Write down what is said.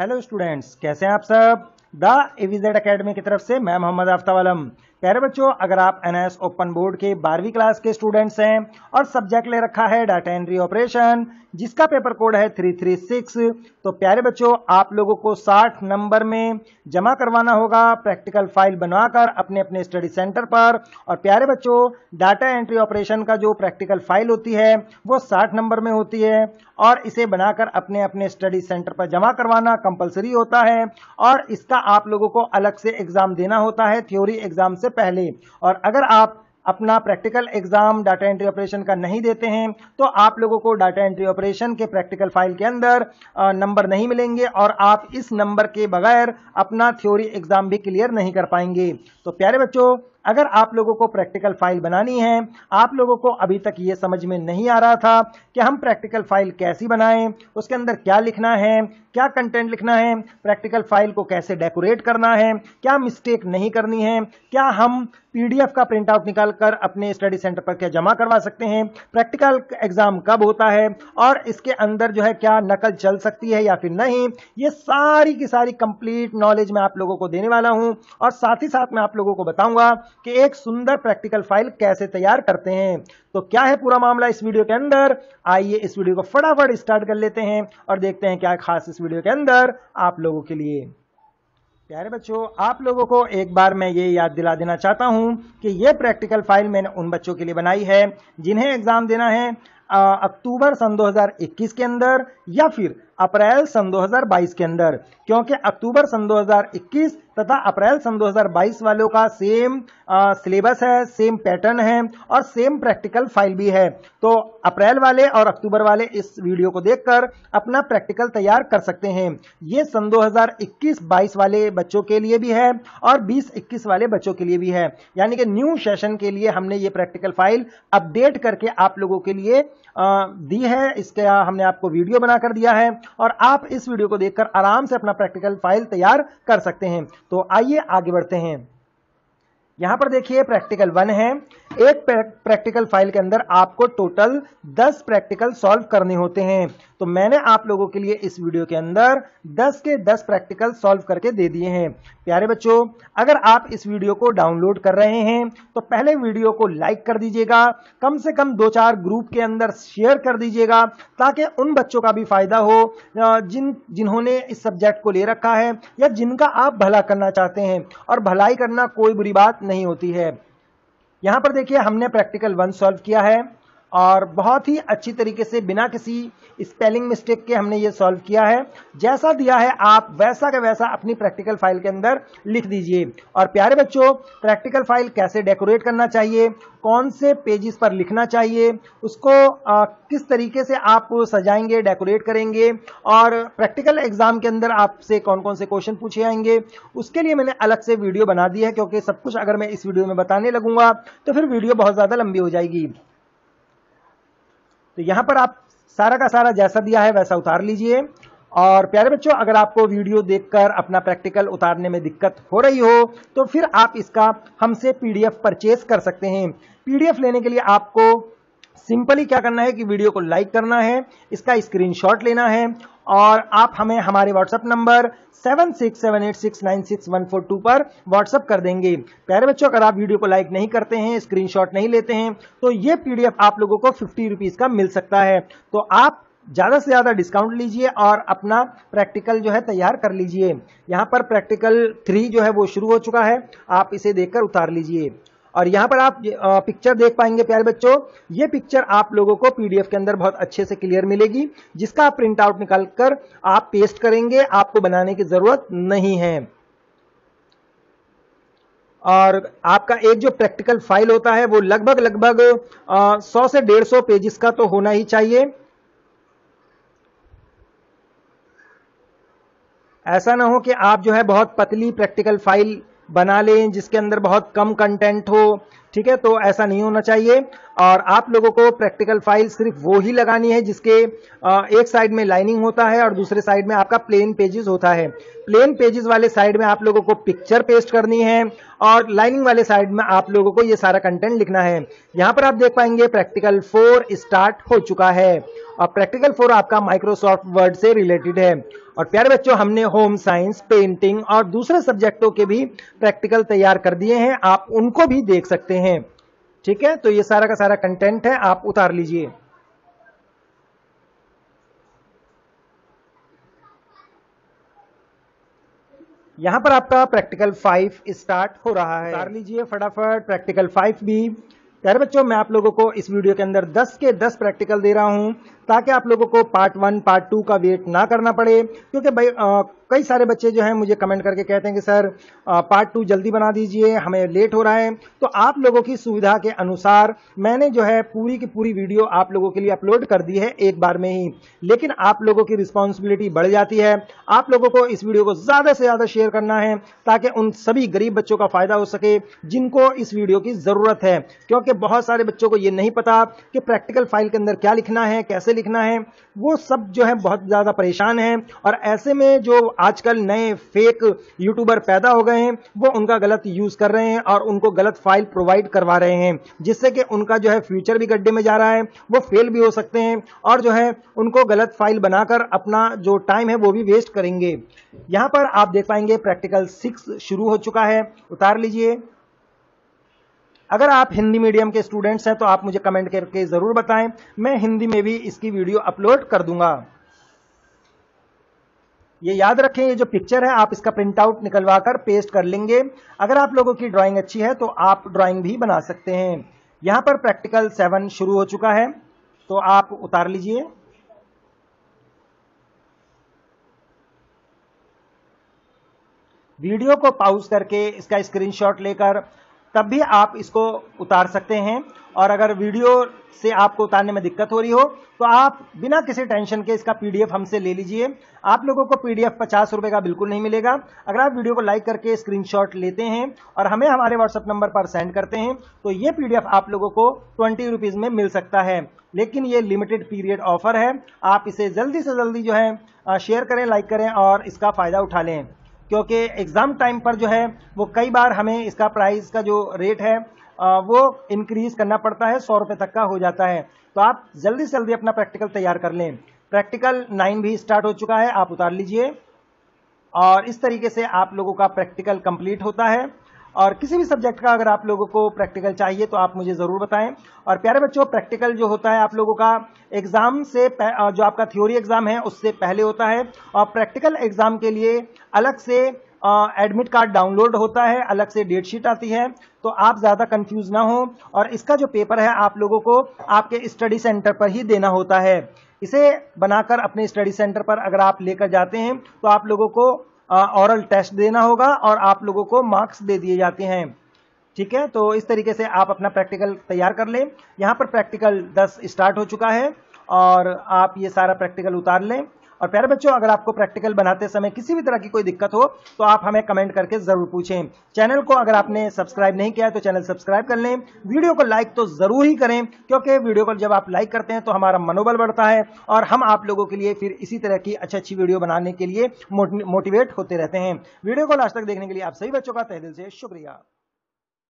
Hello students कैसे हैं आप सब? द एविजेड एकेडमी की तरफ़ से मैं मोहम्मद आफ्तावलम प्यारे बच्चों, अगर आप एनएस ओपन बोर्ड के बारहवीं क्लास के स्टूडेंट्स हैं और सब्जेक्ट ले रखा है डाटा एंट्री ऑपरेशन जिसका पेपर कोड है 336 तो प्यारे बच्चों, आप लोगों को 60 नंबर में जमा करवाना होगा प्रैक्टिकल फ़ाइल बनवाकर अपने अपने स्टडी सेंटर पर। और प्यारे बच्चों डाटा एंट्री ऑपरेशन का जो प्रैक्टिकल फ़ाइल होती है, वो 60 नंबर में होती है। और इसे बनाकर अपने अपने स्टडी सेंटर पर जमा करवाना कंपलसरी होता है। और इसका आप लोगों को अलग से एग्ज़ाम देना होता है थ्योरी एग्ज़ाम से पहले। और अगर आप अपना practical exam data entry operation का नहीं देते हैं तो आप लोगों को डाटा एंट्री ऑपरेशन के प्रैक्टिकल फ़ाइल के अंदर नंबर नहीं मिलेंगे और आप इस नंबर के बगैर अपना थ्योरी एग्ज़ाम भी क्लियर नहीं कर पाएँगे। तो प्यारे बच्चों, अगर आप लोगों को प्रैक्टिकल फ़ाइल बनानी है, आप लोगों को अभी तक ये समझ में नहीं आ रहा था कि हम प्रैक्टिकल फ़ाइल कैसी बनाएँ, उसके अंदर क्या लिखना है क्या कंटेंट लिखना है प्रैक्टिकल फ़ाइल को कैसे डेकोरेट करना है, क्या मिस्टेक नहीं करनी है, क्या हम पीडीएफ का प्रिंट आउट निकाल कर अपने स्टडी सेंटर पर क्या जमा करवा सकते हैं प्रैक्टिकल एग्ज़ाम कब होता है, और इसके अंदर जो है क्या नकल चल सकती है या फिर नहीं, ये सारी की सारी कंप्लीट नॉलेज मैं आप लोगों को देने वाला हूँ, और साथ ही साथ मैं आप लोगों को बताऊँगा कि एक सुंदर प्रैक्टिकल फ़ाइल कैसे तैयार करते हैं। तो क्या है पूरा मामला इस वीडियो के अंदर? आइए इस वीडियो को फटाफट स्टार्ट कर लेते हैं और देखते हैं क्या खास इस वीडियो के अंदर आप लोगों के लिए। प्यारे बच्चों, आप लोगों को एक बार मैं ये याद दिला देना चाहता हूँ कि ये प्रैक्टिकल फ़ाइल मैंने उन बच्चों के लिए बनाई है, जिन्हें एग्ज़ाम देना है। अक्टूबर सन 2021 के अंदर या फिर अप्रैल सन 2022 के अंदर। क्योंकि अक्टूबर सन 2021 तथा अप्रैल सन 2022 वालों का सेम सिलेबस है सेम पैटर्न है और सेम प्रैक्टिकल फ़ाइल भी है। तो अप्रैल वाले और अक्टूबर वाले इस वीडियो को देखकर अपना प्रैक्टिकल तैयार कर सकते हैं। ये सन 2021-22 वाले बच्चों के लिए भी है और 20-21 वाले बच्चों के लिए भी है। यानी कि न्यू सेशन के लिए हमने ये प्रैक्टिकल फ़ाइल अपडेट करके आप लोगों के लिए दी है, इसके हमने आपको वीडियो बनाकर दिया है, और आप इस वीडियो को देखकर आराम से अपना प्रैक्टिकल फ़ाइल तैयार कर सकते हैं। तो आइए आगे बढ़ते हैं। यहाँ पर देखिए प्रैक्टिकल वन है। एक प्रैक्टिकल फ़ाइल के अंदर आपको टोटल 10 प्रैक्टिकल सॉल्व करने होते हैं। तो मैंने आप लोगों के लिए इस वीडियो के अंदर 10 के 10 प्रैक्टिकल सॉल्व करके दे दिए हैं। प्यारे बच्चों, अगर आप इस वीडियो को डाउनलोड कर रहे हैं तो पहले वीडियो को लाइक कर दीजिएगा, कम से कम दो चार ग्रुप के अंदर शेयर कर दीजिएगा, ताकि उन बच्चों का भी फ़ायदा हो जिन, जिन्होंने इस सब्जेक्ट को ले रखा है, या जिनका आप भला करना चाहते हैं। और भलाई करना कोई बुरी बात नहीं होती है। यहाँ पर देखिए हमने प्रैक्टिकल वन सॉल्व किया है। और बहुत ही अच्छी तरीके से बिना किसी स्पेलिंग मिस्टेक के हमने ये सॉल्व किया है। जैसा दिया है आप वैसा का वैसा अपनी प्रैक्टिकल फ़ाइल के अंदर लिख दीजिए। और प्यारे बच्चों प्रैक्टिकल फ़ाइल कैसे डेकोरेट करना चाहिए कौन से पेजेस पर लिखना चाहिए उसको आ, किस तरीके से आप सजाएँगे डेकोरेट करेंगे और प्रैक्टिकल एग्ज़ाम के अंदर आपसे कौन कौन से क्वेश्चन पूछे आएँगे उसके लिए मैंने अलग से वीडियो बना दी है क्योंकि सब कुछ अगर मैं इस वीडियो में बताने लगूँगा तो फिर वीडियो बहुत ज़्यादा लंबी हो जाएगी। तो यहाँ पर आप सारा का सारा जैसा दिया है वैसा उतार लीजिए। और प्यारे बच्चों, अगर आपको वीडियो देखकर अपना प्रैक्टिकल उतारने में दिक्कत हो रही हो तो फिर आप इसका हमसे पीडीएफ परचेज कर सकते हैं। पीडीएफ लेने के लिए आपको सिंपली क्या करना है कि वीडियो को लाइक करना है, इसका स्क्रीनशॉट लेना है, और आप हमें हमारे WhatsApp number seven six seven eight six nine six one four two पर व्हाट्सएप कर देंगे। प्यारे बच्चों, अगर आप वीडियो को लाइक नहीं करते हैं, स्क्रीनशॉट नहीं लेते हैं तो ये पीडीएफ आप लोगों को फिफ्टी रुपीज़ का मिल सकता है। तो आप ज़्यादा से ज़्यादा डिस्काउंट लीजिए और अपना प्रैक्टिकल जो है तैयार कर लीजिए। यहाँ पर प्रैक्टिकल थ्री जो है वो शुरू हो चुका है। आप इसे देखकर उतार लीजिए। और यहाँ पर आप पिक्चर देख पाएँगे, प्यारे बच्चों। ये पिक्चर आप लोगों को पीडीएफ के अंदर बहुत अच्छे से क्लियर मिलेगी, जिसका आप प्रिंट आउट निकाल कर आप पेस्ट करेंगे, आपको बनाने की ज़रूरत नहीं है। और आपका एक जो प्रैक्टिकल फ़ाइल होता है, वो लगभग लगभग सौ से डेढ़ सौ पेजेस का तो होना ही चाहिए। ऐसा ना हो कि आप जो है बहुत पतली प्रैक्टिकल फ़ाइल बना लें, जिसके अंदर बहुत कम कंटेंट हो, ठीक है? तो ऐसा नहीं होना चाहिए। और आप लोगों को प्रैक्टिकल फ़ाइल सिर्फ़ वो ही लगानी है, जिसके एक साइड में लाइनिंग होता है और दूसरे साइड में आपका प्लेन पेजेस होता है। प्लेन पेजेस वाले साइड में आप लोगों को पिक्चर पेस्ट करनी है और लाइनिंग वाले साइड में आप लोगों को ये सारा कंटेंट लिखना है। यहाँ पर आप देख पाएँगे प्रैक्टिकल फोर स्टार्ट हो चुका है। और प्रैक्टिकल फोर आपका माइक्रोसॉफ्ट वर्ड से रिलेटेड है। और प्यारे बच्चों हमने होम साइंस पेंटिंग और दूसरे सब्जेक्टों के भी प्रैक्टिकल तैयार कर दिए हैं। आप उनको भी देख सकते हैं। ठीक है? तो ये सारा का सारा कंटेंट है आप उतार लीजिए। यहाँ पर आपका प्रैक्टिकल फाइव स्टार्ट हो रहा है। उतार लीजिए फटाफट। प्रैक्टिकल फाइव भी। प्यारे बच्चों मैं आप लोगों को इस वीडियो के अंदर 10 के 10 प्रैक्टिकल दे रहा हूँ। ताकि आप लोगों को पार्ट वन पार्ट टू का वेट ना करना पड़े। क्योंकि भाई कई सारे बच्चे जो हैं मुझे कमेंट करके कहते हैं कि, सर पार्ट टू जल्दी बना दीजिए, हमें लेट हो रहा है। तो आप लोगों की सुविधा के अनुसार मैंने जो है पूरी की पूरी वीडियो आप लोगों के लिए अपलोड कर दी है एक बार में ही। लेकिन आप लोगों की रिस्पॉन्सिबिलिटी बढ़ जाती है। आप लोगों को इस वीडियो को ज़्यादा से ज़्यादा शेयर करना है ताकि उन सभी गरीब बच्चों का फ़ायदा हो सके जिनको इस वीडियो की ज़रूरत है। क्योंकि बहुत सारे बच्चों को ये नहीं पता कि प्रैक्टिकल फ़ाइल के अंदर क्या लिखना है, कैसे लिखना है, वो सब जो है बहुत ज़्यादा परेशान हैं और ऐसे में जो आजकल नए फेक यूट्यूबर पैदा हो गए हैं, वो उनका गलत यूज़ कर रहे हैं और उनको गलत फ़ाइल प्रोवाइड करवा रहे हैं, जिससे कि उनका जो है फ्यूचर भी गड्ढे में जा रहा है, वो फेल भी हो सकते हैं और जो है उनको गलत फ़ाइल बनाकर अपना जो टाइम है, वो भी वेस्ट करेंगे। यहाँ पर आप देख पाएँगे प्रैक्टिकल सिक्स शुरू हो चुका है, उतार लीजिए। अगर आप हिंदी मीडियम के स्टूडेंट्स हैं तो आप मुझे कमेंट करके ज़रूर बताएँ। मैं हिंदी में भी इसकी वीडियो अपलोड कर दूँगा। ये याद रखें, ये जो पिक्चर है, आप इसका प्रिंट आउट निकलवा कर पेस्ट कर लेंगे। अगर आप लोगों की ड्राइंग अच्छी है तो आप ड्राइंग भी बना सकते हैं। यहाँ पर प्रैक्टिकल सेवन शुरू हो चुका है तो आप उतार लीजिए। वीडियो को पाउज करके इसका स्क्रीनशॉट लेकर तब भी आप इसको उतार सकते हैं। और अगर वीडियो से आपको उतारने में दिक्कत हो रही हो तो आप बिना किसी टेंशन के इसका पीडीएफ हमसे ले लीजिए। आप लोगों को पीडीएफ पचास रुपए का बिल्कुल नहीं मिलेगा। अगर आप वीडियो को लाइक करके स्क्रीनशॉट लेते हैं और हमें हमारे व्हाट्सएप नंबर पर सेंड करते हैं तो ये पीडीएफ आप लोगों को ट्वेंटी रुपीज़ में मिल सकता है। लेकिन ये लिमिटेड पीरियड ऑफ़र है। आप इसे जल्दी से जल्दी जो है शेयर करें लाइक करें और इसका फ़ायदा उठा लें। क्योंकि एग्ज़ाम टाइम पर जो है, वो कई बार हमें इसका प्राइस का जो रेट है वो इंक्रीज करना पड़ता है, सौ रुपये तक का हो जाता है। तो आप जल्दी से जल्दी अपना प्रैक्टिकल तैयार कर लें। प्रैक्टिकल नाइन भी स्टार्ट हो चुका है, आप उतार लीजिए। और इस तरीके से आप लोगों का प्रैक्टिकल कंप्लीट होता है। और किसी भी सब्जेक्ट का अगर आप लोगों को प्रैक्टिकल चाहिए तो आप मुझे ज़रूर बताएँ। और प्यारे बच्चों प्रैक्टिकल जो होता है आप लोगों का एग्ज़ाम से जो आपका थ्योरी एग्ज़ाम है, उससे पहले होता है। और प्रैक्टिकल एग्ज़ाम के लिए अलग से एडमिट कार्ड डाउनलोड होता है, अलग से डेट शीट आती है। तो आप ज़्यादा कंफ्यूज ना हो। और इसका जो पेपर है, आप लोगों को आपके स्टडी सेंटर पर ही देना होता है। इसे बनाकर अपने स्टडी सेंटर पर अगर आप लेकर जाते हैं तो आप लोगों को ऑरल टेस्ट देना होगा और आप लोगों को मार्क्स दे दिए जाते हैं। ठीक है? तो इस तरीके से आप अपना प्रैक्टिकल तैयार कर लें। यहाँ पर प्रैक्टिकल 10 स्टार्ट हो चुका है और आप ये सारा प्रैक्टिकल उतार लें। और प्यारे बच्चों, अगर आपको प्रैक्टिकल बनाते समय किसी भी तरह की कोई दिक्कत हो तो आप हमें कमेंट करके ज़रूर पूछें। चैनल को अगर आपने सब्सक्राइब नहीं किया है तो चैनल सब्सक्राइब कर लें। वीडियो को लाइक तो ज़रूर ही करें, क्योंकि वीडियो को जब आप लाइक करते हैं तो हमारा मनोबल बढ़ता है और हम आप लोगों के लिए फिर इसी तरह की अच्छी अच्छी वीडियो बनाने के लिए मोटिवेट होते रहते हैं। वीडियो को लास्ट तक देखने के लिए आप सभी बच्चों का तहदिल से शुक्रिया।